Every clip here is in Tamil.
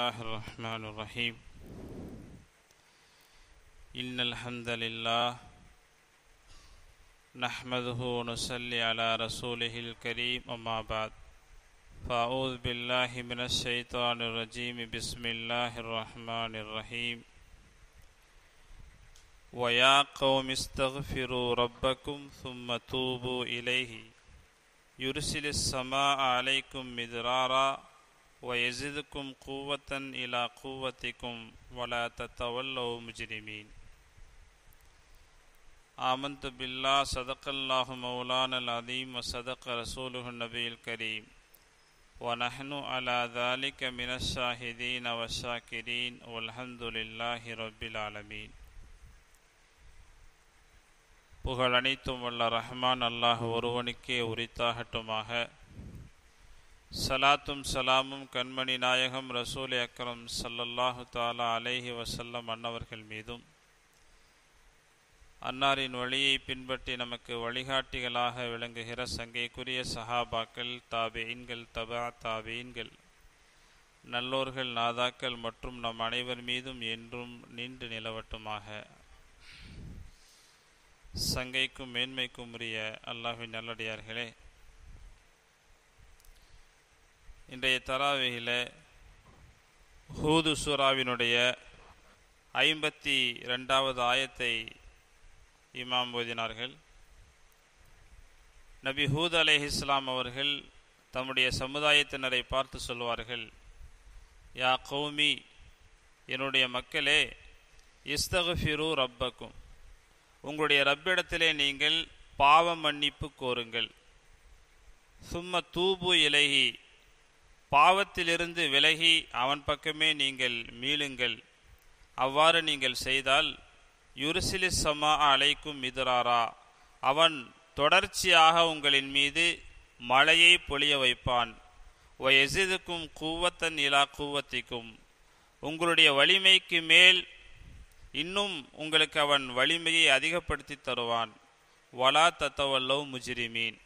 الله الرحمن الرحيم. إن الحمد لله نحمده ونصلي على رسوله الكريم أما بعد. فأعوذ بالله من الشيطان الرجيم. بسم الله الرحمن الرحيم. ويا قوم استغفروا ربكم ثم توبوا إليه. يرسل السماء عليكم مدرارا ويزدكم قوة إلى قوتكم ولا تتولوا مجرمين آمنت بالله صدق الله مولانا العظيم وصدق رسوله النبي الكريم ونحن على ذلك من الشاهدين والشاكرين والحمد لله رب العالمين புகழ் அனைத்தும் வல்ல ரஹ்மான் அல்லாஹ் ஒருவனுக்கே உரித்தாகட்டுமாக சலாத்தும் சலாமும் கண்மணி நாயகம் ரசூல் அக்ரம் சல்லல்லாஹு தாலா அலேஹி வசல்லம் அன்னவர்கள் மீதும். அன்னாரின் வழியை பின்பற்றி நமக்கு வழிகாட்டிகளாக விளங்குகிற சங்கைக்குரிய சஹாபாக்கள் தாபெயின்கள் தபா தாபெயின்கள். நல்லோர்கள் நாதாக்கள் மற்றும் நம் அனைவர் மீதும் என்றும் நீண்டு நிலவட்டுமாக. சங்கைக்கும் மேன்மைக்கும் உரிய அல்லாஹின் நல்லடியார்களே இன்றைய தராவிகில ஹூது சூராவினுடைய ஐம்பத்தி ரெண்டாவது ஆயத்தை இமாம் ஓதினார்கள். நபி ஹூத் அலே இஸ்லாம் அவர்கள் தம்முடைய சமுதாயத்தினரை பார்த்து சொல்வார்கள் யா கௌமி என்னுடைய மக்களே இஸ்தகஃபிரு ரப்பக்கும். உங்களுடைய ரப்பிடத்திலே நீங்கள் பாவ மன்னிப்பு கோருங்கள். சும்ம தூபு இலகி பாவத்திலிருந்து விலகி அவன் பக்கமே நீங்கள் மீளுங்கள். அவ்வாறு நீங்கள் செய்தால் யுருசிலி சமா அலைக்கும் மிதுராரா. அவன் தொடர்ச்சியாக உங்களின் மீது மழையை பொழிய வைப்பான். எசிதுக்கும் கூவத்தன் இலா கூவத்திக்கும். உங்களுடைய வலிமைக்கு மேல் இன்னும் உங்களுக்கு அவன் வலிமையை அதிகப்படுத்தி தருவான். வலா தத்தவல்லவ் முஜிரிமீன்.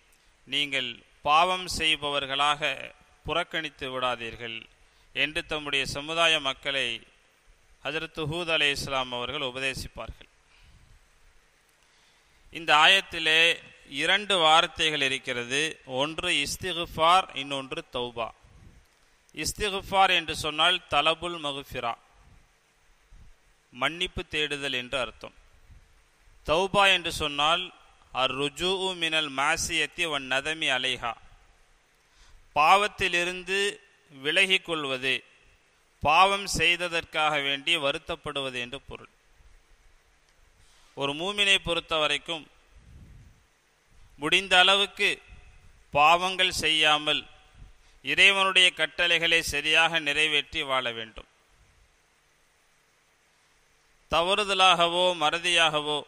நீங்கள் பாவம் செய்பவர்களாக புறக்கணித்து விடாதீர்கள் என்று தம்முடைய சமுதாய மக்களை ஹஜரத் ஹூத் அலே இஸ்லாம் அவர்கள் உபதேசிப்பார்கள். இந்த ஆயத்திலே இரண்டு வார்த்தைகள் இருக்கிறது. ஒன்று இஸ்திகுஃபார் இன்னொன்று தௌபா. இஸ்திகுஃபார் என்று சொன்னால் தலபுல் மகுஃபிரா மன்னிப்பு தேடுதல் என்று அர்த்தம். தௌபா என்று சொன்னால் அர் ருஜூ மினல் மாசியத்தி ஒன் நதமி அலைஹா. பாவத்திலிருந்து விலகிக் கொள்வது பாவம் செய்ததற்காக வேண்டி வருத்தப்படுவது என்று பொருள். ஒரு மூமினை பொறுத்த வரைக்கும் முடிந்த அளவுக்கு பாவங்கள் செய்யாமல் இறைவனுடைய கட்டளைகளை சரியாக நிறைவேற்றி வாழ வேண்டும். தவறுதலாகவோ மறதியாகவோ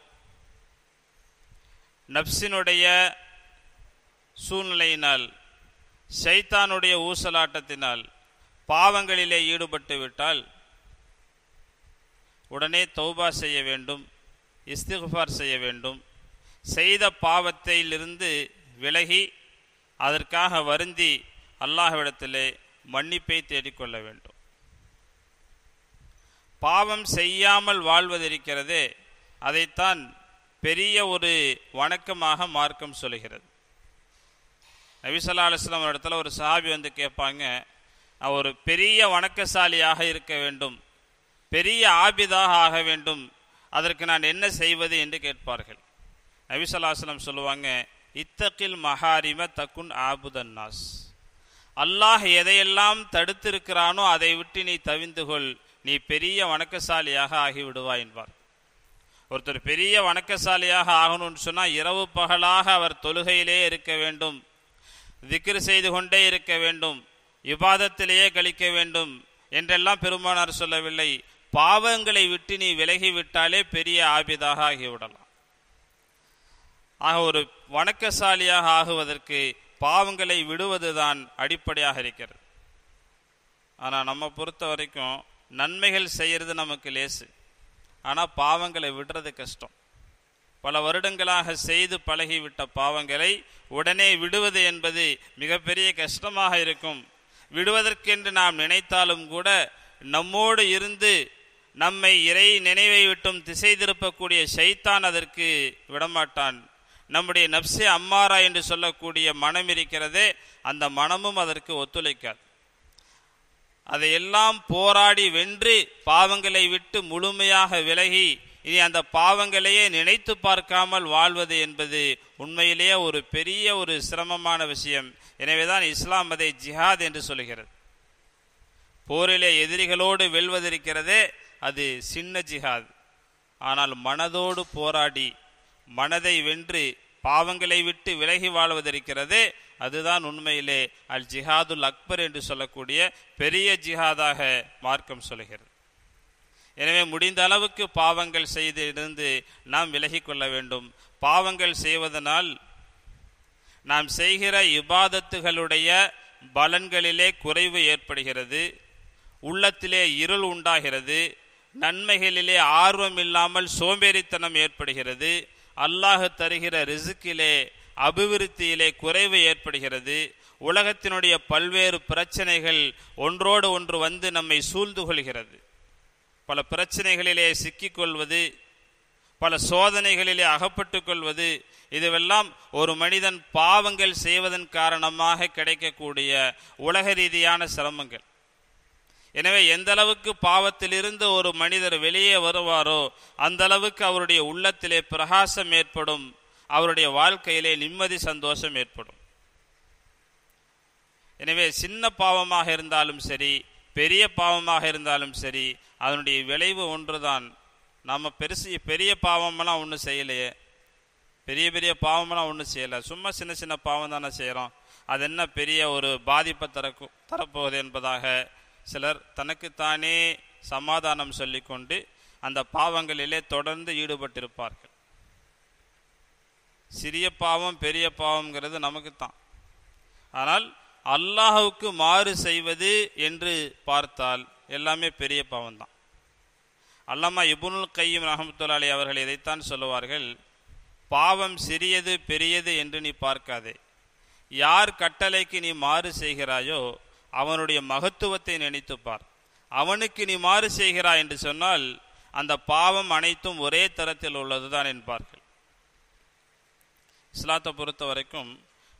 நப்சினுடைய சூழ்நிலையினால் சைத்தானுடைய ஊசலாட்டத்தினால் பாவங்களிலே ஈடுபட்டு விட்டால் உடனே தௌபா செய்ய வேண்டும் இஸ்திகுஃபார் செய்ய வேண்டும். செய்த பாவத்திலிருந்து விலகி அதற்காக வருந்தி அல்லாஹ்விடத்திலே மன்னிப்பை தேடிக்கொள்ள வேண்டும். பாவம் செய்யாமல் வாழ்வதிருக்கிறதே அதைத்தான் பெரிய ஒரு வணக்கமாக மார்க்கம் சொல்கிறது. நபிசல்லா அலுவலாம் இடத்துல ஒரு சாபி வந்து கேட்பாங்க அவர் ஒரு பெரிய வணக்கசாலியாக இருக்க வேண்டும் பெரிய ஆபிதாக ஆக வேண்டும் அதற்கு நான் என்ன செய்வது? என்று கேட்பார்கள். நபிசல்லாஸ்லம் சொல்லுவாங்க இத்தகில் மகாரிம தக்குன் ஆபுதன்னாஸ் அல்லாஹ் எதையெல்லாம் தடுத்திருக்கிறானோ அதை விட்டு நீ தவிந்து கொள் நீ பெரிய வணக்கசாலியாக ஆகிவிடுவாய் என்பார். ஒருத்தர் பெரிய வணக்கசாலியாக ஆகணும்னு சொன்னால் இரவு பகலாக அவர் தொழுகையிலே இருக்க வேண்டும் திக்ரு செய்து கொண்டே இருக்க வேண்டும். விவாதத்திலேயே கழிக்க வேண்டும் என்றெல்லாம் பெருமானார் சொல்லவில்லை. பாவங்களை விட்டு நீ விலகி விட்டாலே பெரிய ஆபிதாக ஆகிவிடலாம். ஆக ஒரு வணக்கசாலியாக ஆகுவதற்கு பாவங்களை விடுவதுதான் அடிப்படையாக இருக்கிறது. ஆனால் நம்ம பொறுத்த வரைக்கும் நன்மைகள் செய்கிறது நமக்கு லேசு. ஆனால் பாவங்களை விடுறது கஷ்டம். பல வருடங்களாக செய்து பழகிவிட்ட பாவங்களை உடனே விடுவது என்பது மிகப்பெரிய கஷ்டமாக இருக்கும். விடுவதற்கென்று நாம் நினைத்தாலும் கூட நம்மோடு இருந்து நம்மை இறை நினைவை விட்டும் திசை திருப்பக்கூடிய சைத்தான் அதற்கு விடமாட்டான். நம்முடைய நப்சே அம்மாரா என்று சொல்லக்கூடிய மனம் இருக்கிறதே அந்த மனமும் அதற்கு ஒத்துழைக்காது. அதையெல்லாம் போராடி வென்று பாவங்களை விட்டு முழுமையாக விலகி இனி அந்த பாவங்களையே நினைத்து பார்க்காமல் வாழ்வது என்பது உண்மையிலேயே ஒரு பெரிய ஒரு சிரமமான விஷயம். எனவேதான் இஸ்லாம் அதை ஜிஹாத் என்று சொல்கிறது போரிலே எதிரிகளோடு வெல்வதிருக்கிறதே அது சின்ன ஜிஹாத். ஆனால் மனதோடு போராடி மனதை வென்று பாவங்களை விட்டு விலகி வாழ்வதிருக்கிறதே அதுதான் உண்மையிலே அல் ஜிஹாதுல் அக்பர் என்று சொல்லக்கூடிய பெரிய ஜிஹாதாக மார்க்கம் சொல்கிறது எனவே முடிந்த அளவுக்கு பாவங்கள் செய்து இருந்து நாம் விலகிக்கொள்ள வேண்டும். பாவங்கள் செய்வதனால் நாம் செய்கிற இபாதத்துகளுடைய பலன்களிலே குறைவு ஏற்படுகிறது. உள்ளத்திலே இருள் உண்டாகிறது. நன்மைகளிலே ஆர்வம் இல்லாமல் சோம்பேறித்தனம் ஏற்படுகிறது. அல்லாஹ் தருகிற ரிசுக்கிலே அபிவிருத்தியிலே குறைவு ஏற்படுகிறது. உலகத்தினுடைய பல்வேறு பிரச்சனைகள் ஒன்றோடு ஒன்று வந்து நம்மை சூழ்ந்து கொள்கிறது. பல பிரச்சனைகளிலே சிக்கிக்கொள்வது பல சோதனைகளிலே அகப்பட்டு கொள்வது இதுவெல்லாம் ஒரு மனிதன் பாவங்கள் செய்வதன் காரணமாக கிடைக்கக்கூடிய உலக ரீதியான சிரமங்கள். எனவே எந்த அளவுக்கு பாவத்திலிருந்து ஒரு மனிதர் வெளியே வருவாரோ அந்த அளவுக்கு அவருடைய உள்ளத்திலே பிரகாசம் ஏற்படும் அவருடைய வாழ்க்கையிலே நிம்மதி சந்தோஷம் ஏற்படும். எனவே சின்ன பாவமாக இருந்தாலும் சரி பெரிய பாவமாக இருந்தாலும் சரி அதனுடைய விளைவு ஒன்றுதான். நம்ம பெருசு பெரிய பாவமெல்லாம் ஒன்றும் செய்யலையே. பெரிய பெரிய பாவமெல்லாம் ஒன்றும் செய்யலை. சும்மா சின்ன சின்ன பாவம் தானே செய்கிறோம் அது என்ன பெரிய ஒரு பாதிப்பை தரக்கு தரப்போகுது என்பதாக சிலர் தனக்குத்தானே சமாதானம் சொல்லிக்கொண்டு அந்த பாவங்களிலே தொடர்ந்து ஈடுபட்டிருப்பார்கள். சிறிய பாவம் பெரிய பாவம்ங்கிறது நமக்குத்தான். ஆனால் அல்லாஹுக்கு மாறு செய்வது என்று பார்த்தால் எல்லாமே பெரிய பாவம்தான். அல்லாமா இபுனுல் கையும் ரஹமத்துல்லாலி அவர்கள் இதைத்தான் சொல்லுவார்கள் பாவம் சிறியது பெரியது என்று நீ பார்க்காதே. யார் கட்டளைக்கு நீ மாறு செய்கிறாயோ அவனுடைய மகத்துவத்தை நினைத்துப்பார் அவனுக்கு நீ மாறு செய்கிறாய் என்று சொன்னால் அந்த பாவம் அனைத்தும் ஒரே தரத்தில் உள்ளதுதான் என்பார்கள். இஸ்லாத்தை பொறுத்த வரைக்கும்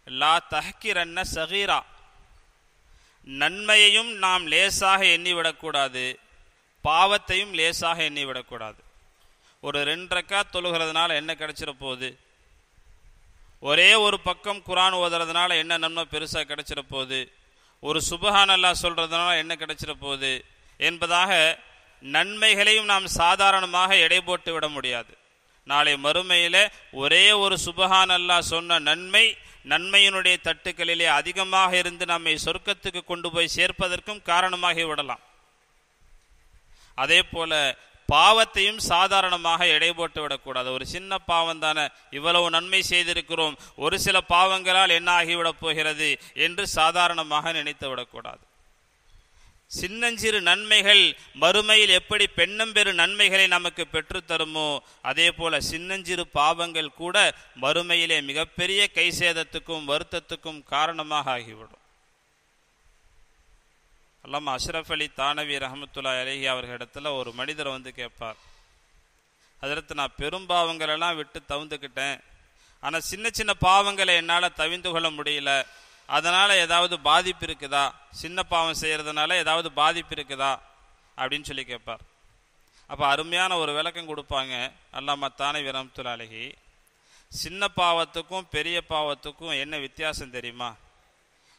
லா தஹ்கிரன்ன சகீரா நன்மையையும் நாம் லேசாக எண்ணிவிடக்கூடாது பாவத்தையும் லேசாக எண்ணிவிடக்கூடாது. ஒரு ரெண்டரைக்கா தொழுகிறதுனால என்ன கிடைச்சிட போகுது? ஒரே ஒரு பக்கம் குரான் ஓதுறதுனால என்ன நன்மை பெருசாக கிடைச்சிட போகுது? ஒரு சுபஹான் சொல்கிறதுனால என்ன கிடைச்சிட போகுது? என்பதாக நன்மைகளையும் நாம் சாதாரணமாக எடை போட்டு விட முடியாது. நாளை மறுமையில் ஒரே ஒரு சுபஹான் அல்லா சொன்ன நன்மை நன்மையினுடைய தட்டுக்களிலே அதிகமாக இருந்து நம்மை சொர்க்கத்துக்கு கொண்டு போய் சேர்ப்பதற்கும் காரணமாகி விடலாம். அதே போல பாவத்தையும் சாதாரணமாக எடை போட்டு விடக்கூடாது. ஒரு சின்ன பாவம் தானே இவ்வளவு நன்மை செய்திருக்கிறோம் ஒரு சில பாவங்களால் என்ன ஆகிவிடப் போகிறது என்று சாதாரணமாக நினைத்து விடக்கூடாது. சின்னஞ்சிறு நன்மைகள் மறுமையில் எப்படி பெண்ணம்பெரு நன்மைகளை நமக்கு பெற்றுத்தருமோ அதே போல சின்னஞ்சிறு பாவங்கள் கூட மறுமையிலே மிகப்பெரிய கை சேதத்துக்கும் வருத்தத்துக்கும் காரணமாக ஆகிவிடும். அல்லாம அஷ்ரஃப் அலி தானவி ரஹமத்துல்லா அலஹி அவர்களிடத்துல ஒரு மனிதர் வந்து கேட்பார். அதற்கு நான் பெரும் பாவங்களெல்லாம் விட்டு தவிந்துக்கிட்டேன் ஆனால் சின்ன சின்ன பாவங்களை என்னால் தவிந்து கொள்ள முடியல. அதனால் ஏதாவது பாதிப்பு இருக்குதா? சின்ன பாவம் செய்கிறதுனால ஏதாவது பாதிப்பு இருக்குதா? அப்படின்னு சொல்லி கேட்பார். அப்போ அருமையான ஒரு விளக்கம் கொடுப்பாங்க. அல்லாம தானவி ரஹமத்துல்லா அழகி சின்ன பாவத்துக்கும் பெரிய பாவத்துக்கும் என்ன வித்தியாசம் தெரியுமா?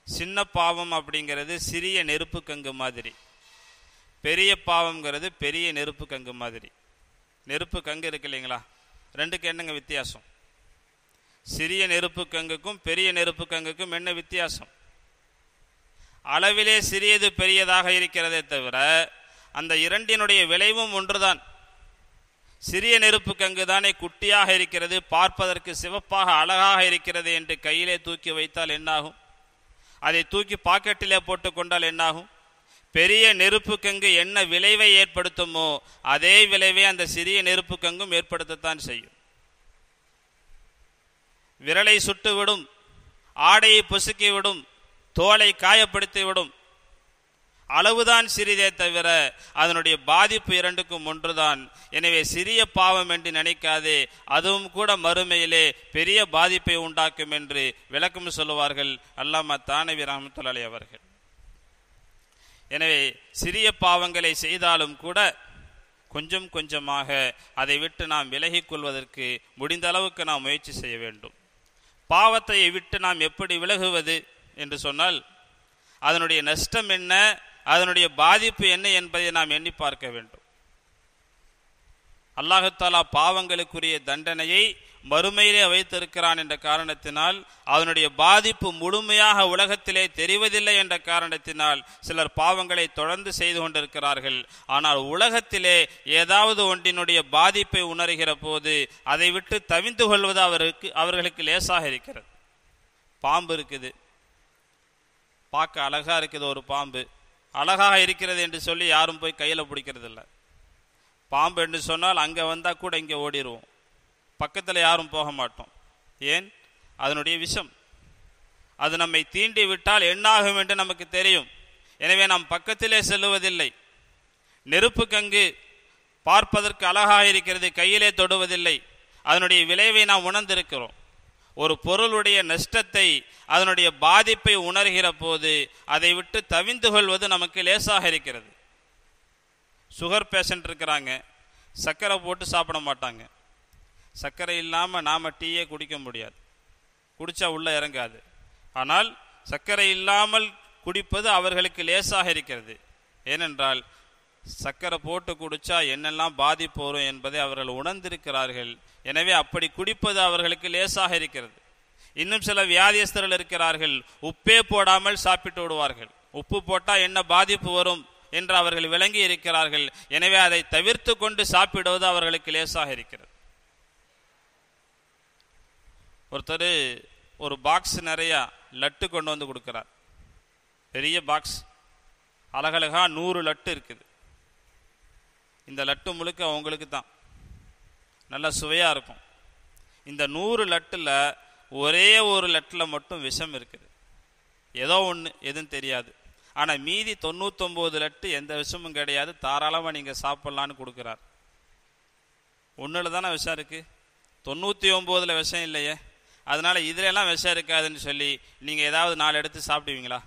சின்ன பாவம் அப்படிங்கிறது சிறிய நெருப்பு கங்கு மாதிரி. பெரிய பாவம்ங்கிறது பெரிய நெருப்பு கங்கு மாதிரி. நெருப்பு கங்கு இருக்கு இல்லைங்களா? ரெண்டுக்கு என்னங்க வித்தியாசம்? சிறிய நெருப்பு கங்குக்கும் பெரிய நெருப்பு கங்குக்கும் என்ன வித்தியாசம்? அளவிலே சிறியது பெரியதாக இருக்கிறதே தவிர அந்த இரண்டினுடைய விளைவும் ஒன்றுதான். சிறிய நெருப்பு கங்கு தானே குட்டியாக இருக்கிறது பார்ப்பதற்கு சிவப்பாக அழகாக இருக்கிறது என்று கையிலே தூக்கி வைத்தால் என்னாகும்? அதை தூக்கி பாக்கெட்டிலே போட்டு கொண்டால் என்னாகும்? பெரிய நெருப்பு கங்கு என்ன விளைவை ஏற்படுத்துமோ அதே விளைவை அந்த சிறிய நெருப்பு கங்கும் ஏற்படுத்தத்தான் செய்யும். விரலை சுட்டுவிடும் ஆடையை பொசுக்கி விடும் தோலை காயப்படுத்தி விடும் அளவுதான் சிறிதே தவிர அதனுடைய பாதிப்பு இரண்டுக்கும் ஒன்றுதான். எனவே சிறிய பாவம் என்று நினைக்காதே அதுவும் கூட மறுமையிலே பெரிய பாதிப்பை உண்டாக்கும் என்று விளக்கம் சொல்லுவார்கள் அல்லாமா தானவி ரஹமத்துல்லாலி அவர்கள். எனவே சிறிய பாவங்களை செய்தாலும் கூட கொஞ்சம் கொஞ்சமாக அதை விட்டு நாம் விலகிக் கொள்வதற்கு முடிந்த அளவுக்கு நாம் முயற்சி செய்ய வேண்டும். பாவத்தை விட்டு நாம் எப்படி விலகுவது என்று சொன்னால் அதனுடைய நஷ்டம் என்ன அதனுடைய பாதிப்பு என்ன என்பதை நாம் எண்ணி பார்க்க வேண்டும். அல்லாஹாலா பாவங்களுக்குரிய தண்டனையை மறுமையிலே வைத்திருக்கிறான் என்ற காரணத்தினால் அதனுடைய பாதிப்பு முழுமையாக உலகத்திலே தெரிவதில்லை என்ற காரணத்தினால் சிலர் பாவங்களை தொடர்ந்து செய்து கொண்டிருக்கிறார்கள். ஆனால் உலகத்திலே ஏதாவது ஒன்றினுடைய பாதிப்பை உணர்கிற போது அதை விட்டு தவிந்து கொள்வது அவருக்கு அவர்களுக்கு லேசாக இருக்கிறது. பாம்பு இருக்குது. பார்க்க அழகா இருக்குது ஒரு பாம்பு. அழகாக இருக்கிறது என்று சொல்லி யாரும் போய் கையில் பிடிக்கிறதில்ல. பாம்பு என்று சொன்னால் அங்கே வந்தால் கூட இங்கே ஓடிடுவோம் பக்கத்தில் யாரும் போக மாட்டோம். ஏன்? அதனுடைய விஷம். அது நம்மை தீண்டி விட்டால் என்னாகும் என்று நமக்கு தெரியும். எனவே நாம் பக்கத்திலே செல்லுவதில்லை. நெருப்பு கங்கு பார்ப்பதற்கு அழகாக இருக்கிறது கையிலே தொடுவதில்லை. அதனுடைய விளைவை நாம் உணர்ந்திருக்கிறோம். ஒரு பொருளுடைய நஷ்டத்தை அதனுடைய பாதிப்பை உணர்கிற போது அதை விட்டு தவிந்து கொள்வது நமக்கு லேசாக இருக்கிறது. சுகர் பேஷண்ட் இருக்கிறாங்க. சர்க்கரை போட்டு சாப்பிட மாட்டாங்க. சர்க்கரை இல்லாமல் நாம் டீயே குடிக்க முடியாது. குடித்தா உள்ளே இறங்காது. ஆனால் சர்க்கரை இல்லாமல் குடிப்பது அவர்களுக்கு லேசாக இருக்கிறது. ஏனென்றால் சர்க்கரை போட்டு குடித்தா என்னெல்லாம் பாதிப்பு வரும் என்பதை அவர்கள் உணர்ந்திருக்கிறார்கள். எனவே அப்படி குடிப்பது அவர்களுக்கு லேசாக இருக்கிறது. இன்னும் சில வியாதியஸ்தர்கள் இருக்கிறார்கள். உப்பே போடாமல் சாப்பிட்டு விடுவார்கள். உப்பு போட்டால் என்ன பாதிப்பு வரும் என்று அவர்கள் விளங்கி இருக்கிறார்கள். எனவே அதை தவிர்த்து கொண்டு சாப்பிடுவது அவர்களுக்கு லேசாக இருக்கிறது. ஒருத்தர் ஒரு பாக்ஸ் நிறையா லட்டு கொண்டு வந்து கொடுக்குறார். பெரிய பாக்ஸ் அழகழகா நூறு லட்டு இருக்குது. இந்த லட்டு முழுக்க அவங்களுக்கு தான். நல்ல சுவையாக இருக்கும். இந்த நூறு லட்டில் ஒரே ஒரு லட்டில் மட்டும் விஷம் இருக்குது. ஏதோ ஒன்று எதுவும் தெரியாது. ஆனால் மீதி தொண்ணூத்தொம்பது லட்டு எந்த விஷமும் கிடையாது. தாராளமாக நீங்கள் சாப்பிட்லான்னு கொடுக்குறார். ஒன்றில் தானே விஷம் இருக்குது தொண்ணூற்றி ஒம்போதில் விஷம் இல்லையே. அதனால் இதிலெல்லாம் விஷம் இருக்காதுன்னு சொல்லி நீங்கள் ஏதாவது நாலு எடுத்து சாப்பிடுவீங்களா?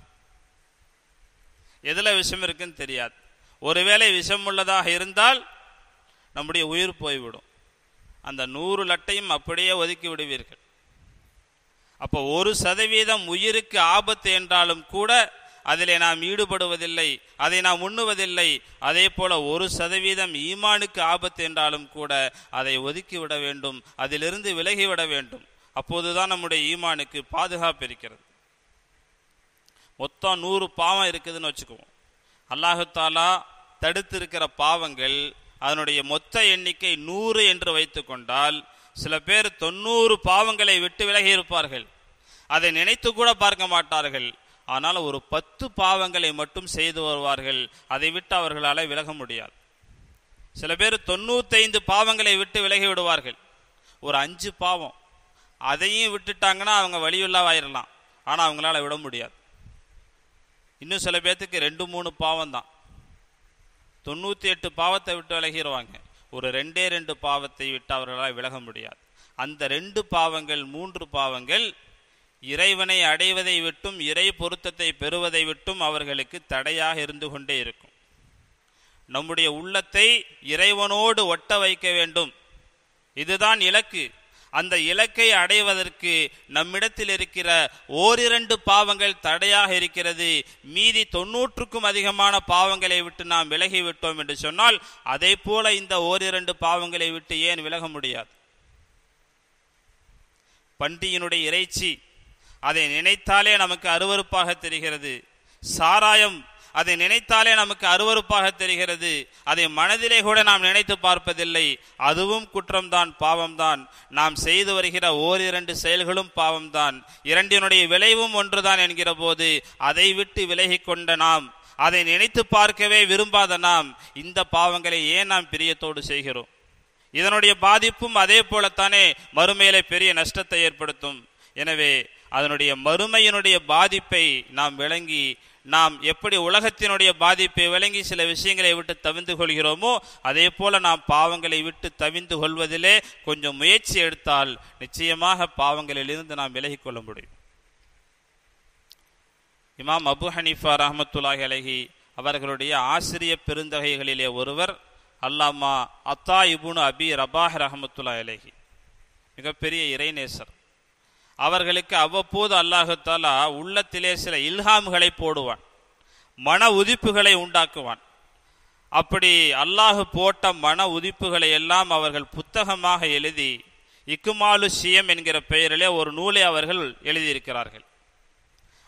எதில் விஷம் இருக்குன்னு தெரியாது. ஒருவேளை விஷம் உள்ளதாக இருந்தால் நம்முடைய உயிர் போய்விடும். அந்த நூறு லட்டையும் அப்படியே ஒதுக்கி விடுவீர்கள். அப்போ ஒரு சதவீதம் உயிருக்கு ஆபத்து என்றாலும் கூட அதிலே நாம் ஈடுபடுவதில்லை அதை நாம் உண்ணுவதில்லை. அதே போல ஒரு சதவீதம் ஈமானுக்கு ஆபத்து என்றாலும் கூட அதை ஒதுக்கிவிட வேண்டும் அதிலிருந்து விலகிவிட வேண்டும். அப்போதுதான் நம்முடைய ஈமானுக்கு பாதுகாப்பு இருக்கிறது. மொத்தம் நூறு பாவம் இருக்குதுன்னு வச்சுக்குவோம். அல்லாஹாலா தடுத்து தடுத்திருக்கிற பாவங்கள் அதனுடைய மொத்த எண்ணிக்கை நூறு என்று வைத்துக்கொண்டால் சில பேர் தொண்ணூறு பாவங்களை விட்டு விலகி இருப்பார்கள். அதை நினைத்து கூட பார்க்க மாட்டார்கள். ஆனால் ஒரு பத்து பாவங்களை மட்டும் செய்து வருவார்கள். அதை விட்டு அவர்களால் விலக முடியாது. சில பேர் தொண்ணூத்தைந்து பாவங்களை விட்டு விலகி விடுவார்கள். ஒரு அஞ்சு பாவம். அதையும் விட்டுட்டாங்கன்னா அவங்க வழியுள்ளாவாயிரலாம் ஆனால் அவங்களால விட முடியாது. இன்னும் சில பேர்த்துக்கு ரெண்டு மூணு பாவம் தான் தொண்ணூற்றி எட்டு பாவத்தை விட்டு விலகிடுவாங்க ஒரு ரெண்டே ரெண்டு பாவத்தை விட்டு அவர்களால் விலக முடியாது. அந்த ரெண்டு பாவங்கள் மூன்று பாவங்கள் இறைவனை அடைவதை விட்டும் இறை பொருத்தத்தை பெறுவதை விட்டும் அவர்களுக்கு தடையாக இருந்து கொண்டே இருக்கும். நம்முடைய உள்ளத்தை இறைவனோடு ஒட்ட வைக்க வேண்டும். இதுதான் இலக்கு. அந்த இலக்கை அடைவதற்கு நம்மிடத்தில் இருக்கிற ஓரிரண்டு பாவங்கள் தடையாக இருக்கிறது. மீதி தொன்னூற்றுக்கும் அதிகமான பாவங்களை விட்டு நாம் விலகி விட்டோம் என்று சொன்னால் அதே போல இந்த ஓரிரண்டு பாவங்களை விட்டு ஏன் விலக முடியாது? பண்டியினுடைய இறைச்சி அதை நினைத்தாலே நமக்கு அருவருப்பாக தெரிகிறது. சாராயம் அதை நினைத்தாலே நமக்கு அருவருப்பாக தெரிகிறது. அதை மனதிலே கூட நாம் நினைத்து பார்ப்பதில்லை. அதுவும் குற்றம்தான் பாவம்தான். நாம் செய்து வருகிற ஓரிரண்டு செயல்களும் பாவம்தான். இரண்டினுடைய விளைவும் ஒன்றுதான் என்கிற போது அதை விட்டு விலகி கொண்ட நாம் அதை நினைத்து பார்க்கவே விரும்பாத நாம் இந்த பாவங்களை ஏன் நாம் பிரியத்தோடு செய்கிறோம்? இதனுடைய பாதிப்பும் அதே போலத்தானே மறுமையிலே பெரிய நஷ்டத்தை ஏற்படுத்தும். எனவே அதனுடைய மறுமையினுடைய பாதிப்பை நாம் விளங்கி நாம் எப்படி உலகத்தினுடைய பாதிப்பை விளங்கி சில விஷயங்களை விட்டு தவிந்து கொள்கிறோமோ அதே போல நாம் பாவங்களை விட்டு தவிந்து கொள்வதிலே கொஞ்சம் முயற்சி எடுத்தால் நிச்சயமாக பாவங்களிலிருந்து நாம் விலகி கொள்ள முடியும். இமாம் அபு ஹனீஃபா ரஹமத்துல்லாஹி அலஹி அவர்களுடைய ஆசிரிய பெருந்தகைகளிலே ஒருவர் அல்லாமா அத்தா இபுனு அபி ரபாஹ் ரஹமத்துல்லா அலஹி மிகப்பெரிய இறைநேசர். அவர்களுக்கு அவ்வப்போது அல்லாஹாலா உள்ளத்திலே சில இல்ஹாம்களை போடுவான். மன உதிப்புகளை உண்டாக்குவான். அப்படி அல்லாஹு போட்ட மன உதிப்புகளை எல்லாம் அவர்கள் புத்தகமாக எழுதி இக்குமாலு சியம் என்கிற பெயரிலே ஒரு நூலை அவர்கள் எழுதியிருக்கிறார்கள்.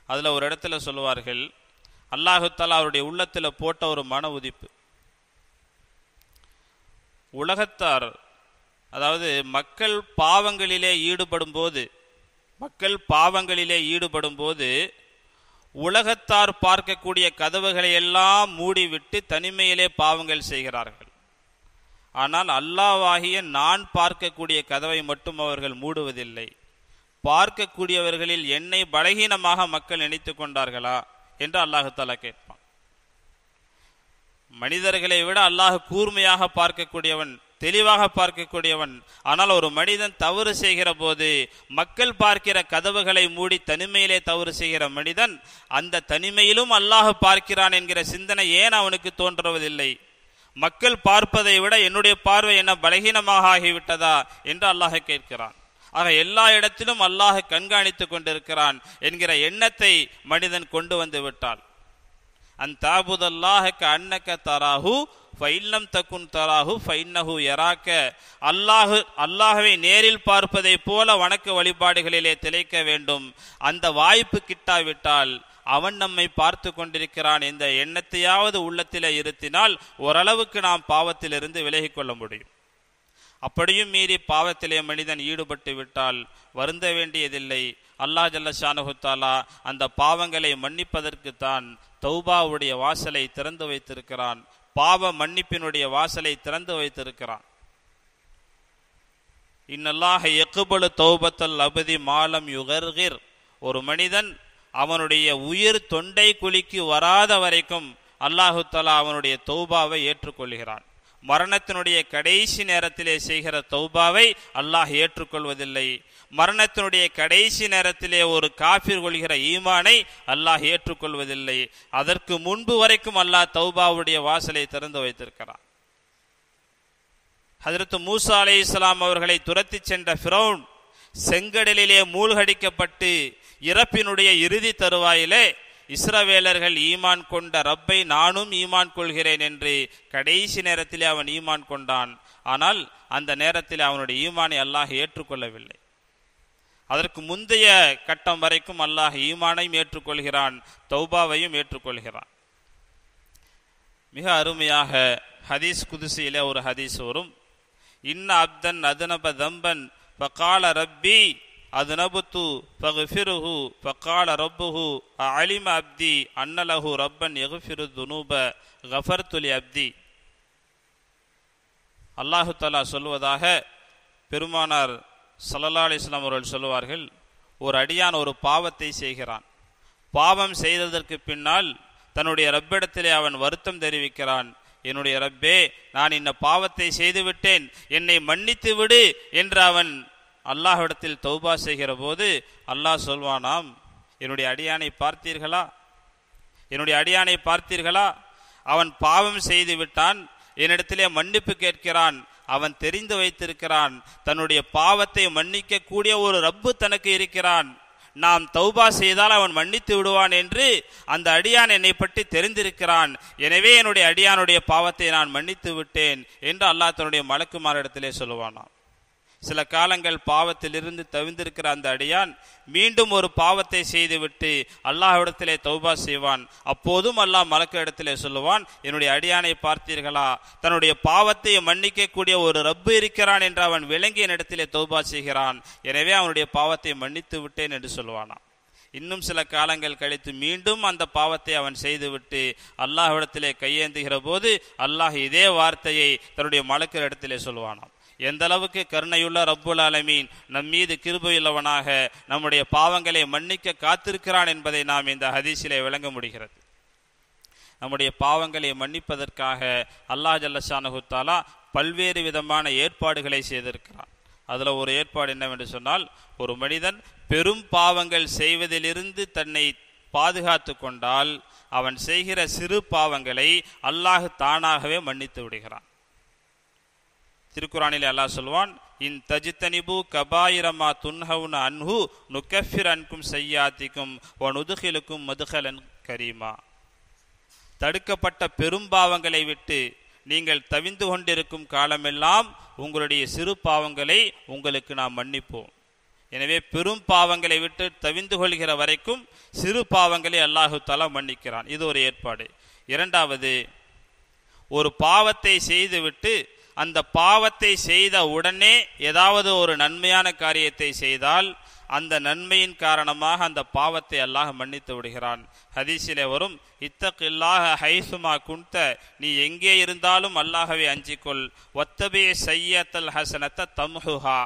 அதில் ஒரு இடத்துல சொல்லுவார்கள் அல்லாஹுத்தாலா அவருடைய உள்ளத்தில் போட்ட ஒரு மன உதிப்பு. உலகத்தார் அதாவது மக்கள் பாவங்களிலே ஈடுபடும் போது மக்கள் பாவங்களிலே ஈடுபடும் போது உலகத்தார் பார்க்கக்கூடிய கதவுகளை எல்லாம் மூடிவிட்டு தனிமையிலே பாவங்கள் செய்கிறார்கள். ஆனால் அல்லாவாகிய நான் பார்க்கக்கூடிய கதவை மட்டும் அவர்கள் மூடுவதில்லை. பார்க்கக்கூடியவர்களில் என்னை பலகீனமாக மக்கள் நினைத்து கொண்டார்களா என்று அல்லாஹாலா கேட்பான். மனிதர்களை விட அல்லாஹ் கூர்மையாக பார்க்கக்கூடியவன் தெளிவாக பார்க்கக்கூடியவன். ஆனால் ஒரு மனிதன் தவறு செய்கிற போது மக்கள் பார்க்கிற கதவுகளை மூடி தனிமையிலே தவறு செய்கிற மனிதன் அந்த தனிமையிலும் அல்லாஹ் பார்க்கிறான் என்கிற சிந்தனை ஏன் அவனுக்கு தோன்றுவதில்லை? மக்கள் பார்ப்பதை விட என்னுடைய பார்வை என்ன பலகீனமாக ஆகிவிட்டதா என்று அல்லாஹ் கேட்கிறான். ஆக எல்லா இடத்திலும் அல்லாஹ் கண்காணித்துக் கொண்டிருக்கிறான் என்கிற எண்ணத்தை மனிதன் கொண்டு வந்து விட்டான் அந்த தாபுதல்லாஹக்க அன்னக்க தராஹூ ஃபைல்லம் தக்குன் தராஹு ஃபைன்னஹு எராக்க அல்லாஹு அல்லாஹவை நேரில் பார்ப்பதை போல வணக்க வழிபாடுகளிலே திளைக்க வேண்டும். அந்த வாய்ப்பு கிட்டாவிட்டால் அவன் நம்மை பார்த்து கொண்டிருக்கிறான் என்ற எண்ணத்தையாவது உள்ளத்திலே இருத்தினால் ஓரளவுக்கு நாம் பாவத்திலிருந்து விலகி கொள்ள முடியும். அப்படியும் மீறி பாவத்திலே மனிதன் ஈடுபட்டு விட்டால் வருந்த வேண்டியதில்லை. அல்லாஹ் ஜல்லஷானுகுத்தாலா அந்த பாவங்களை மன்னிப்பதற்கு தான் தௌபாவுடைய வாசலை திறந்து வைத்திருக்கிறான். பாவ மன்னிப்பினுடைய வாசலை திறந்து வைத்திருக்கிறான். இன்னல்லாக எக்குபலு தௌபத்தல் அபதி மாலம் யுகர்கிர். ஒரு மனிதன் அவனுடைய உயிர் தொண்டை குழிக்கு வராத வரைக்கும் அல்லாஹு தலா அவனுடைய தௌபாவை ஏற்றுக்கொள்கிறான். மரணத்தினுடைய கடைசி நேரத்திலே செய்கிற தௌபாவை அல்லாஹ் ஏற்றுக்கொள்வதில்லை. மரணத்தினுடைய கடைசி நேரத்திலே ஒரு காஃபிர் கொள்கிற ஈமானை அல்லாஹ் ஏற்றுக்கொள்வதில்லை. அதற்கு முன்பு வரைக்கும் அல்லாஹ் தௌபாவுடைய வாசலை திறந்து வைத்திருக்கிறான். ஹதரத்து மூசா அலை இஸ்லாம் அவர்களை துரத்தி சென்ற ஃபிரௌன் செங்கடலிலே மூழ்கடிக்கப்பட்டு இறப்பினுடைய இறுதி தருவாயிலே இஸ்ரவேலர்கள் ஈமான் கொண்ட ரப்பை நானும் ஈமான் கொள்கிறேன் என்று கடைசி நேரத்திலே அவன் ஈமான் கொண்டான். ஆனால் அந்த நேரத்தில் அவனுடைய ஈமானை அல்லாஹ் ஏற்றுக்கொள்ளவில்லை. அதற்கு முந்தைய கட்டம் வரைக்கும் அல்லாஹ் ஈமானையும் ஏற்றுக்கொள்கிறான் தௌபாவையும் ஏற்றுக்கொள்கிறான். மிக அருமையாக ஹதீஸ் குதிசியிலே ஒரு ஹதீஸ் வரும். இன்ன அப்தன் அதுனப தம்பன் பகால ரப்பி அதுனபுத்து பகுஃபிருஹு பக்கால ரப்புஹு அலிம அப்தி அன்னலஹு ரப்பன் எகுஃபிரு துனூப கஃபர் துலி அப்தி. அல்லாஹு தலா சொல்வதாக பெருமானார் சல்லல்லா அலிஸ்லாம் அவர்கள் சொல்லுவார்கள் ஒரு அடியான் ஒரு பாவத்தை செய்கிறான். பாவம் செய்ததற்கு பின்னால் தன்னுடைய ரப்பிடத்திலே அவன் வருத்தம் தெரிவிக்கிறான். என்னுடைய ரப்பே நான் இந்த பாவத்தை செய்துவிட்டேன். என்னை மன்னித்து விடு என்று அவன் அல்லாஹ்விடத்தில் தௌபா செய்கிற போது அல்லாஹ் சொல்வானாம் என்னுடைய அடியானை பார்த்தீர்களா? என்னுடைய அடியானை பார்த்தீர்களா? அவன் பாவம் செய்து விட்டான் என்னிடத்திலே மன்னிப்பு கேட்கிறான். அவன் தெரிந்து வைத்திருக்கிறான். தன்னுடைய பாவத்தை மன்னிக்க கூடிய ஒரு ரப்பு தனக்கு இருக்கிறான். நாம் தௌபா செய்தால் அவன் மன்னித்து விடுவான் என்று அந்த அடியான் என்னை பற்றி தெரிந்திருக்கிறான். எனவே என்னுடைய அடியானுடைய பாவத்தை நான் மன்னித்து விட்டேன் என்று அல்லாஹ் தன்னுடைய மலக்குமாரிடத்திலே சொல்லுவானாம். சில காலங்கள் பாவத்திலிருந்து தவிந்திருக்கிற அந்த அடியான் மீண்டும் ஒரு பாவத்தை செய்துவிட்டு அல்லாஹ்விடத்திலே தௌபா செய்வான். அப்போதும் அல்லாஹ் மலக்க இடத்திலே சொல்லுவான் என்னுடைய அடியானை பார்த்தீர்களா? தன்னுடைய பாவத்தை மன்னிக்கக்கூடிய ஒரு ரப்பு இருக்கிறான் என்று அவன் விளங்கிய இடத்திலே தௌபா செய்கிறான். எனவே அவனுடைய பாவத்தை மன்னித்து விட்டேன் என்று சொல்லுவானாம். இன்னும் சில காலங்கள் கழித்து மீண்டும் அந்த பாவத்தை அவன் செய்துவிட்டு அல்லாஹ்விடத்திலே கையேந்துகிற போது அல்லாஹ் இதே வார்த்தையை தன்னுடைய மலக்கிற இடத்திலே சொல்லுவானாம். எந்த அளவுக்கு கருணையுள்ள ரப்புல் ஆலமீன் நம் மீது கிருபையுள்ளவனாக நம்முடைய பாவங்களை மன்னிக்க காத்திருக்கிறான் என்பதை நாம் இந்த ஹதீஸிலே விளங்க முடிகிறது. நம்முடைய பாவங்களை மன்னிப்பதற்காக அல்லாஹ் ஜல்லஷானஹு பல்வேறு விதமான ஏற்பாடுகளை செய்திருக்கிறான். அதில் ஒரு ஏற்பாடு என்னவென்று சொன்னால் ஒரு மனிதன் பெரும் பாவங்கள் செய்வதிலிருந்து தன்னை பாதுகாத்து கொண்டால் அவன் செய்கிற சிறு பாவங்களை அல்லாஹ் தானாகவே மன்னித்து விடுகிறான். திருக்குறானில் அல்லாஹ் சொல்வான் இன் தஜித்தனிபு கபாயிரமா துன்ஹவுன் அன்ஹு நுக்கஃபிர் அன்கும் செய்யாத்திக்கும் ஒனுதுகிலுக்கும் மதுகலன் கரீமா. தடுக்கப்பட்ட பெரும்பாவங்களை விட்டு நீங்கள் தவிந்து கொண்டிருக்கும் காலமெல்லாம் உங்களுடைய சிறு பாவங்களை உங்களுக்கு நாம் மன்னிப்போம். எனவே பெரும் பாவங்களை விட்டு தவிந்து கொள்கிற வரைக்கும் சிறு பாவங்களை அல்லாஹு தலா மன்னிக்கிறான். இது ஒரு ஏற்பாடு. இரண்டாவது ஒரு பாவத்தை செய்துவிட்டு அந்த பாவத்தை செய்த உடனே ஏதாவது ஒரு நன்மையான காரியத்தை செய்தால் அந்த நன்மையின் காரணமாக அந்த பாவத்தை அல்லாஹ் மன்னித்து விடுகிறான். ஹதீஸிலே வரும் இத்தக்கில்லாக ஹைசுமா குன்த நீ எங்கே இருந்தாலும் அல்லாஹவை அஞ்சிக்கொள். ஒத்தபே சையத்தல் ஹசனத்த தம்ஹுஹா.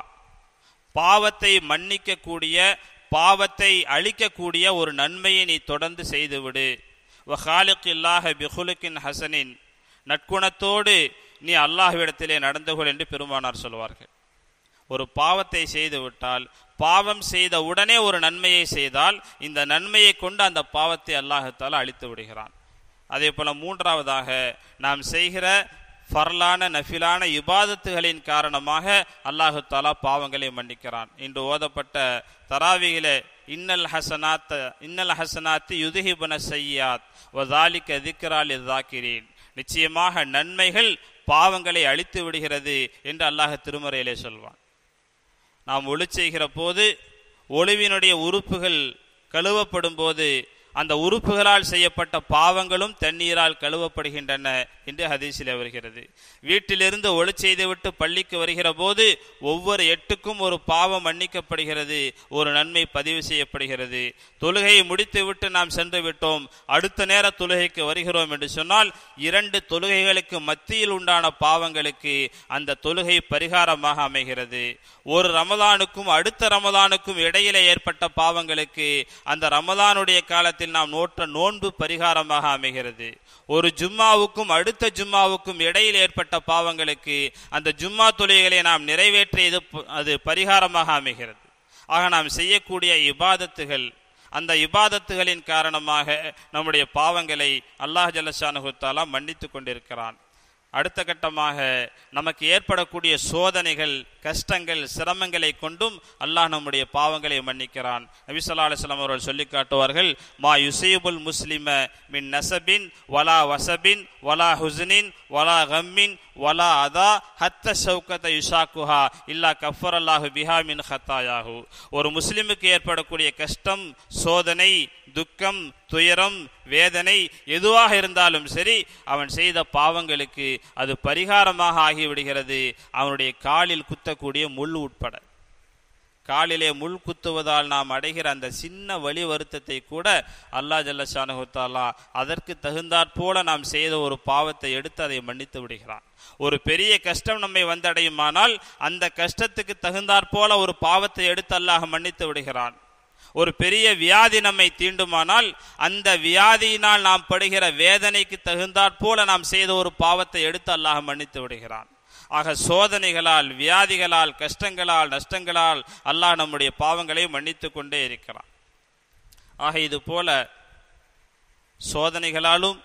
பாவத்தை மன்னிக்கக்கூடிய பாவத்தை அழிக்கக்கூடிய ஒரு நன்மையை நீ தொடர்ந்து செய்துவிடு. வஹாலுக்கு இல்லாஹ பிஹுலுக்கின் ஹசனின். நற்குணத்தோடு நீ அல்லாஹ்விடத்திலே நடந்து கொள் என்று பெருமானார் சொல்வார்கள். ஒரு பாவத்தை செய்து விட்டால் பாவம் செய்த உடனே ஒரு நன்மையை செய்தால் இந்த நன்மையை கொண்டு அந்த பாவத்தை அல்லாஹத்தால் அழித்து விடுகிறான். அதே போல மூன்றாவதாக நாம் செய்கிற ஃபர்லான நஃபிலான இபாதத்துகளின் காரணமாக அல்லாஹு தாலா பாவங்களை மன்னிக்கிறான். இன்று ஓதப்பட்ட தராவிகளை இன்னல் ஹசனாத் இன்னல் ஹசனாத் யுதுஹிபன செய்யாத் வதாலிக்க திக்ரால் இதாக்கிறேன் நிச்சயமாக நன்மைகள் பாவங்களை அழித்து விடுகிறது என்று அல்லாஹ் திருமறையிலே சொல்வான். நாம் ஒளி செய்கிற போது ஒளிவினுடைய உறுப்புகள் கழுவப்படும் போது அந்த உறுப்புகளால் செய்யப்பட்ட பாவங்களும் தண்ணீரால் கழுவப்படுகின்றன. என்று ஹதீஸில் வருகிறது. வீட்டிலிருந்து ஒளி செய்துவிட்டு பள்ளிக்கு வருகிற போது ஒவ்வொரு எட்டுக்கும் ஒரு பாவம் மன்னிக்கப்படுகிறது ஒரு நன்மை பதிவு செய்யப்படுகிறது. தொழுகையை முடித்துவிட்டு நாம் சென்று விட்டோம் அடுத்த நேர தொழுகைக்கு வருகிறோம் என்று சொன்னால் இரண்டு தொழுகைகளுக்கு மத்தியில் உண்டான பாவங்களுக்கு அந்த தொழுகை பரிகாரமாக அமைகிறது. ஒரு ரமதானுக்கும் அடுத்த ரமதானுக்கும் இடையிலே ஏற்பட்ட பாவங்களுக்கு அந்த ரமதானுடைய காலத்தில் நாம் நோற்ற நோன்பு பரிகாரமாக அமைகிறது. ஒரு ஜும்மாவுக்கும் அடுத்த ஜும்மாவுக்கும் இடையில் ஏற்பட்ட பாவங்களுக்கு அந்த ஜும்மா தொழில்களை நாம் நிறைவேற்றியது அது பரிகாரமாக அமைகிறது. ஆக நாம் செய்யக்கூடிய இபாதத்துகள் அந்த இபாதத்துகளின் காரணமாக நம்முடைய பாவங்களை அல்லாஹ் ஜல்லஷானுத்தாலா மன்னித்து கொண்டிருக்கிறான். அடுத்த கட்டமாக நமக்கு ஏற்படக்கூடிய சோதனைகள் கஷ்டங்கள் சிரமங்களை கொண்டும் அல்லாஹ் நம்முடைய பாவங்களை மன்னிக்கிறான். நபிசல்லா அலுவலாம் அவர்கள் சொல்லி காட்டுவார்கள் மா யுசைபுல் முஸ்லிம மின் நசபின் வலா வசபின் வலா ஹுசனின் வலா கம்மின் வலா அதா ஹத்த சவுக்கத யுஷாக்குஹா இல்லா கஃபர் அல்லாஹு பிஹா மின் ஹத்தாயாகு ஒரு முஸ்லிமுக்கு ஏற்படக்கூடிய கஷ்டம் சோதனை துக்கம் துயரம் வேதனை எதுவாக இருந்தாலும் சரி அவன் செய்த பாவங்களுக்கு அது பரிகாரமாக ஆகிவிடுகிறது. அவனுடைய காலில் குத்தக்கூடிய முள் உட்பட. காலிலே முள் குத்துவதால் நாம் அடைகிற அந்த சின்ன வழி வருத்தத்தை கூட அல்லா ஜல்லஷானுத்தாலா அதற்கு தகுந்தாற்போல நாம் செய்த ஒரு பாவத்தை எடுத்து அதை மன்னித்து விடுகிறான். ஒரு பெரிய கஷ்டம் நம்மை வந்தடையுமானால் அந்த கஷ்டத்துக்கு தகுந்தாற்போல ஒரு பாவத்தை எடுத்து அல்லாஹ் மன்னித்து விடுகிறான். ஒரு பெரிய வியாதி நம்மை தீண்டுமானால் அந்த வியாதியினால் நாம் படுகிற வேதனைக்கு தகுந்தாற் போல நாம் செய்த ஒரு பாவத்தை எடுத்து அல்லாஹ் மன்னித்து விடுகிறான். ஆக சோதனைகளால் வியாதிகளால் கஷ்டங்களால் நஷ்டங்களால் அல்லாஹ் நம்முடைய பாவங்களை மன்னித்து கொண்டே இருக்கிறான். ஆக இது போல சோதனைகளாலும்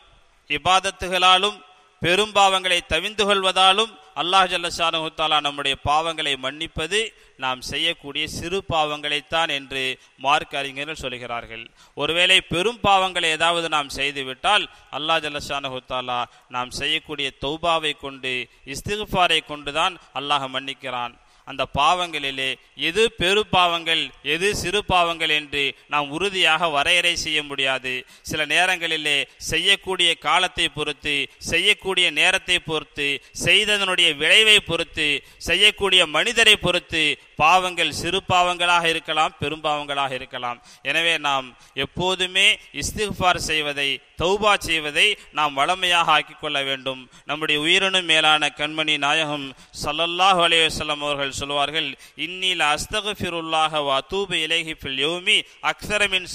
இபாதத்துகளாலும் பெரும் பாவங்களை தவிந்து கொள்வதாலும் அல்லாஹ் ஜல்லசானுத்தாலா நம்முடைய பாவங்களை மன்னிப்பது நாம் செய்யக்கூடிய சிறு பாவங்களைத்தான் என்று மார்க் அறிஞர்கள் சொல்கிறார்கள். ஒருவேளை பெரும் பாவங்களை ஏதாவது நாம் செய்துவிட்டால் அல்லாஹ் ஜல்லசானுத்தாலா நாம் செய்யக்கூடிய தௌபாவை கொண்டு இஸ்திகுஃபாரை கொண்டுதான் அல்லாஹ் மன்னிக்கிறான். அந்த பாவங்களிலே எது பெரு பாவங்கள் எது சிறு பாவங்கள் என்று நாம் உறுதியாக வரையறை செய்ய முடியாது. சில நேரங்களிலே செய்யக்கூடிய காலத்தை பொறுத்து செய்யக்கூடிய நேரத்தை பொறுத்து செய்ததனுடைய விளைவை பொறுத்து செய்யக்கூடிய மனிதரை பொறுத்து பாவங்கள் சிறு பாவங்களாக இருக்கலாம் பெரும் பாவங்களாக இருக்கலாம். எனவே நாம் எப்போதுமே இஸ்திஃபார் செய்வதை தௌபா செய்வதை நாம் வளமையாக ஆக்கிக் கொள்ள வேண்டும். நம்முடைய உயிரினும் மேலான கண்மணி நாயகம் சல்லல்லாஹ் அலையுசல்லம் அவர்கள் சொல்வார்கள் இந்நில அஸ்தகஃபிருல்லாஹ வா இலைஹி ஃபில் யௌமி அக்ஸர மின்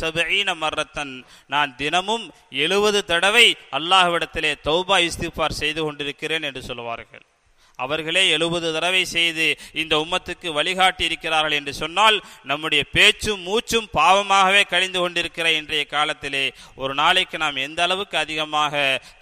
மர்ரத்தன். நான் தினமும் எழுபது தடவை அல்லாஹ்விடத்திலே தௌபா இஸ்திஃபார் செய்து கொண்டிருக்கிறேன் என்று சொல்வார்கள். அவர்களே எழுபது தடவை செய்து இந்த உம்மத்துக்கு வழிகாட்டி இருக்கிறார்கள் என்று சொன்னால் நம்முடைய பேச்சும் மூச்சும் பாவமாகவே கழிந்து கொண்டிருக்கிற இன்றைய காலத்திலே ஒரு நாளைக்கு நாம் எந்த அளவுக்கு அதிகமாக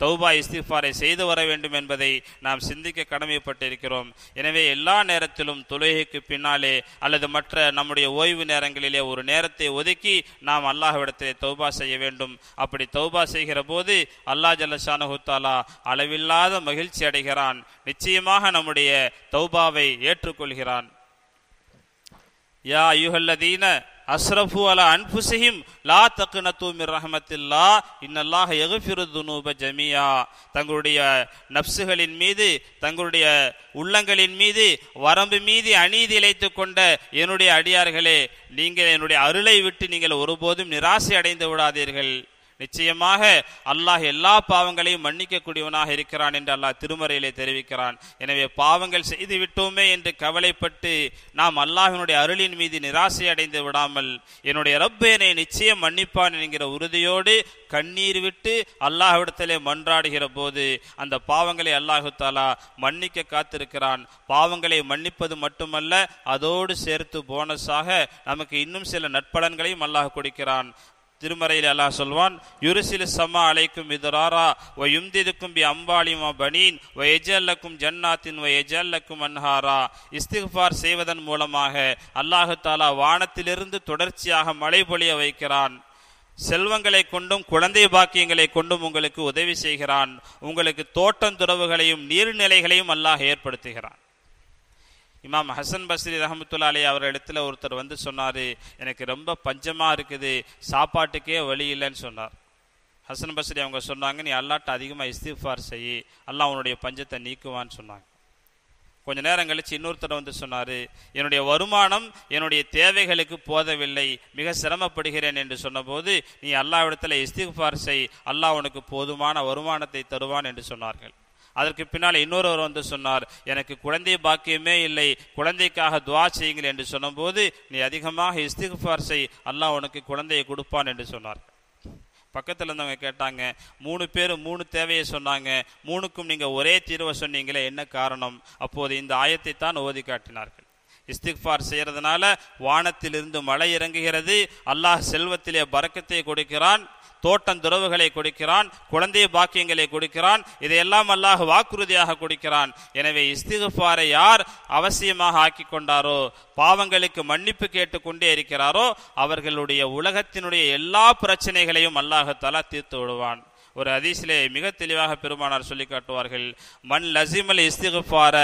தௌபா இஸ்திஃபாரை செய்து வர வேண்டும் என்பதை நாம் சிந்திக்க கடமைப்பட்டிருக்கிறோம். எனவே எல்லா நேரத்திலும் தொழுகைக்கு பின்னாலே அல்லது மற்ற நம்முடைய ஓய்வு நேரங்களிலே ஒரு நேரத்தை ஒதுக்கி நாம் அல்லாஹ்விடத்திலே தௌபா செய்ய வேண்டும். அப்படி தௌபா செய்கிற போது அல்லாஹ் ஜல்லஷானு தாலா அளவில்லாத மகிழ்ச்சி அடைகிறான். நிச்சயமாக நம்முடைய தௌபாவை ஏற்றுக்கொள்கிறான். யா யுஹல்லதீன அஸ்ரஃபு அலா அன்புசிஹிம் லா தக்குன தூமிர் ரஹமத்தில்லா இன்னல்லாஹ் எகுஃபிரு துனூப ஜமியா தங்களுடைய நப்சுகளின் மீது தங்களுடைய உள்ளங்களின் மீது வரம்பு மீது அநீதி இழைத்து கொண்ட என்னுடைய அடியார்களே நீங்கள் என்னுடைய அருளை விட்டு நீங்கள் ஒருபோதும் நிராசை அடைந்து விடாதீர்கள். நிச்சயமாக அல்லாஹ் எல்லா பாவங்களையும் மன்னிக்கக்கூடியவனாக இருக்கிறான் என்று அல்லாஹ் திருமறையிலே தெரிவிக்கிறான். எனவே பாவங்கள் செய்து விட்டோமே என்று கவலைப்பட்டு நாம் அல்லாஹினுடைய அருளின் மீது நிராசை அடைந்து விடாமல் என்னுடைய ரப்பு என்னை நிச்சயம் மன்னிப்பான் என்கிற உறுதியோடு கண்ணீர் விட்டு அல்லாஹ்விடத்திலே மன்றாடுகிற போது அந்த பாவங்களை அல்லாஹு தாலா மன்னிக்க காத்திருக்கிறான். பாவங்களை மன்னிப்பது மட்டுமல்ல அதோடு சேர்த்து போனஸாக நமக்கு இன்னும் சில நற்பலன்களையும் அல்லாஹ் கொடுக்கிறான். திருமறையில் அல்லாஹ் சொல்வான் யுருசில் சமா அலைக்கும் இதுராரா வ யும்திதுக்கும் பி அம்பாலிமா பனீன் வ எஜல்லக்கும் ஜன்னாத்தின் வ எஜல்லக்கும் அன்ஹாரா. இஸ்திஃபார் செய்வதன் மூலமாக அல்லாஹு தாலா வானத்திலிருந்து தொடர்ச்சியாக மழை பொழிய வைக்கிறான். செல்வங்களை கொண்டும் குழந்தை பாக்கியங்களை கொண்டும் உங்களுக்கு உதவி செய்கிறான். உங்களுக்கு தோட்டம் துறவுகளையும் நீர்நிலைகளையும் அல்லாஹ் ஏற்படுத்துகிறான். இமாம் ஹசன் பஸ்ரி ரஹமத்துல்லா அலி அவர் இடத்துல ஒருத்தர் வந்து சொன்னார் எனக்கு ரொம்ப பஞ்சமாக இருக்குது சாப்பாட்டுக்கே வழி இல்லைன்னு சொன்னார். ஹசன் பஸ்ரி அவங்க சொன்னாங்க நீ அல்லாட்ட அதிகமாக இஸ்திஃபார் செய் அல்லாஹ் உன்னுடைய பஞ்சத்தை நீக்குவான்னு சொன்னாங்க. கொஞ்ச நேரம் கழிச்சு இன்னொருத்தர் வந்து சொன்னார் என்னுடைய வருமானம் என்னுடைய தேவைகளுக்கு போதவில்லை மிக சிரமப்படுகிறேன் என்று சொன்னபோது நீ அல்லாவிடத்தில் இஸ்திஃபார் செய் அல்லாஹ் உனக்கு போதுமான வருமானத்தை தருவான் என்று சொன்னார்கள். அதற்கு பின்னால் இன்னொருவர் வந்து சொன்னார் எனக்கு குழந்தை பாக்கியமே இல்லை குழந்தைக்காக துவா செய்யுங்கள் என்று சொன்னபோது நீ அதிகமாக இஸ்திகுஃபார் செய் அல்லாஹ் உனக்கு குழந்தையை கொடுப்பான் என்று சொன்னார். பக்கத்தில் இருந்தவங்க கேட்டாங்க மூணு பேர் மூணு தேவையை சொன்னாங்க மூணுக்கும் நீங்கள் ஒரே தீர்வை சொன்னீங்களே என்ன காரணம்? அப்போது இந்த ஆயத்தை தான் ஓதி காட்டினார்கள். இஸ்திக்ஃபார் செய்யறதுனால வானத்திலிருந்து மழை இறங்குகிறது. அல்லாஹ் செல்வத்திலே பறக்கத்தை கொடுக்கிறான். தோட்டம் துறவுகளை கொடுக்கிறான். குழந்தை பாக்கியங்களை கொடுக்கிறான். இதையெல்லாம் அல்லாஹ் வாக்குறுதியாக கொடுக்கிறான். எனவே இஸ்திகுஃபாரை யார் அவசியமாக ஆக்கி கொண்டாரோ பாவங்களுக்கு மன்னிப்பு கேட்டுக்கொண்டே இருக்கிறாரோ அவர்களுடைய உலகத்தினுடைய எல்லா பிரச்சனைகளையும் அல்லாஹாலா தீர்த்து விடுவான். ஒரு அதிசிலே மிக தெளிவாக பெருமானார் சொல்லி காட்டுவார்கள் மன் லசிமல் இஸ்திகுஃபார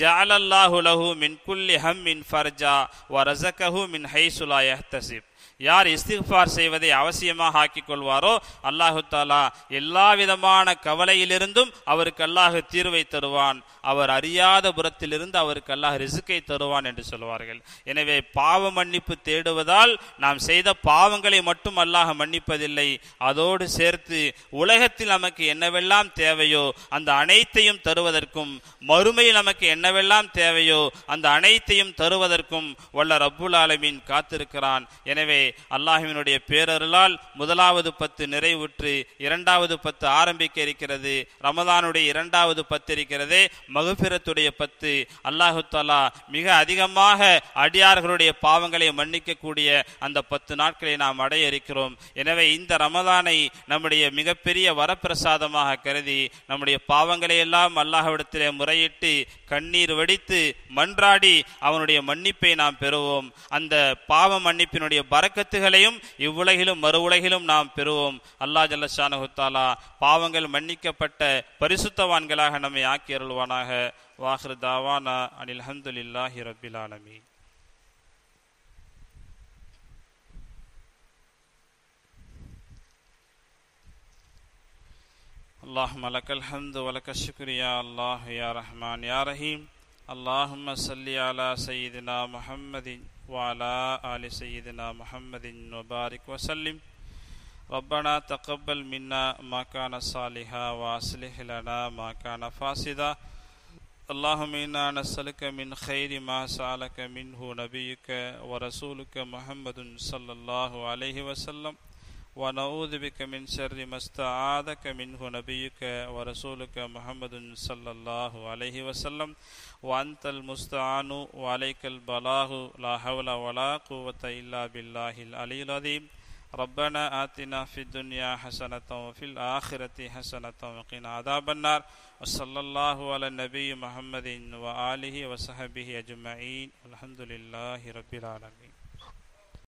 ஜாலல்லாஹு லஹு மின் குல்லி ஹம் மின் ஃபர்ஜா வ ரசகஹு மின் ஹைசுலா யஹ்தசிப் யார் இஸ்திஃபார் செய்வதை அவசியமாக ஆக்கிக் கொள்வாரோ அல்லாஹு தாலா எல்லா விதமான கவலையிலிருந்தும் அவருக்கு அல்லாஹு தீர்வை தருவான். அவர் அறியாத புறத்திலிருந்து அவருக்கு அல்லாஹ் ரிசுக்கை தருவான் என்று சொல்வார்கள். எனவே பாவ மன்னிப்பு தேடுவதால் நாம் செய்த பாவங்களை மட்டும் அல்லாஹ் மன்னிப்பதில்லை. அதோடு சேர்த்து உலகத்தில் நமக்கு என்னவெல்லாம் தேவையோ அந்த அனைத்தையும் தருவதற்கும் மறுமையில் நமக்கு என்னவெல்லாம் தேவையோ அந்த அனைத்தையும் தருவதற்கும் வல்ல ரப்புல் ஆலமீன் காத்திருக்கிறான். எனவே அல்லாஹினுடைய பேரருளால் முதலாவது பத்து நிறைவுற்று இரண்டாவது பத்து ஆரம்பிக்க இருக்கிறது. ரமதானுடைய இரண்டாவது பத்து இருக்கிறதே. மகுபிரத்துடைய பத்து அல்லாஹு தாலா மிக அதிகமாக அடியார்களுடைய பாவங்களை மன்னிக்கக்கூடிய அந்த பத்து நாட்களை நாம் அடைய இருக்கிறோம். எனவே இந்த ரமதானை நம்முடைய மிகப்பெரிய வரப்பிரசாதமாக கருதி நம்முடைய பாவங்களை எல்லாம் அல்லாஹ்விடத்திலே முறையிட்டு கண்ணீர் வடித்து மன்றாடி அவனுடைய மன்னிப்பை நாம் பெறுவோம். அந்த பாவ மன்னிப்பினுடைய பறக்கத்துகளையும் இவ்வுலகிலும் மறு உலகிலும் நாம் பெறுவோம். அல்லா தாலா பாவங்கள் மன்னிக்கப்பட்ட பரிசுத்தவான்களாக நம்மை ஆக்கி அருள்வானாக. کرنا ہے واخر دعوانا ان الحمد للہ رب العالمین الحمد ولک الشکر اللہ یا رحمان یا رحیم اللہم صلی علی سیدنا محمد وعلی آل سیدنا محمد وبارک وسلم. ربنا تقبل منا ما كان صالحا واصلح لنا ما كان فاسدا. اللهم إنا نسألك من خير ما سألك منه نبيك ورسولك محمد صلى الله عليه وسلم ونعوذ بك من شر ما استعاذك منه نبيك ورسولك محمد صلى الله عليه وسلم. وأنت المستعان وعليك البلاغ لا حول ولا قوة إلا بالله العلي العظيم. ربنا آتنا في الدنيا حسنة وفي الآخرة حسنة وقنا عذاب النار. وصلى الله على النبي محمد وآله وصحبه أجمعين. الحمد لله رب العالمين.